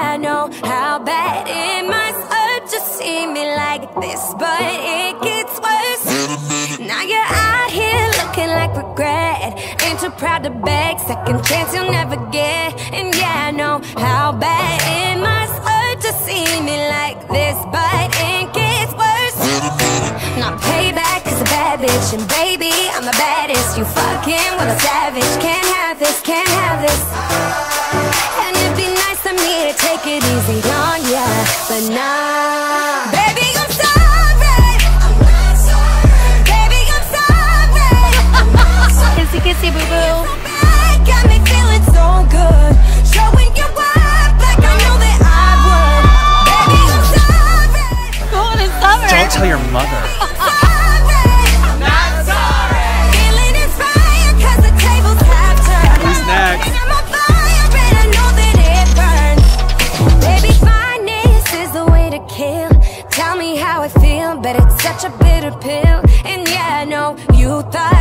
I know how bad it must hurt to see me like this But it gets worse. Now you're out here looking like regret Ain't too proud to beg, second chance you'll never get. And yeah, I know how bad it must hurt to see me like this But it gets worse. Now payback is a bad bitch And baby, I'm the baddest. You fucking with a savage. Can't have this, can't have this take it easy on ya, but nah. Baby, I'm sorry. Baby, I'm sorry. Kissy kissy boo boo. Bad, got me feeling so good. Showing you up like I know that I would. Baby, I'm sorry. Cool in summer. Don't tell your mother. How I feel, but it's such a bitter pill. And yeah, I know you thought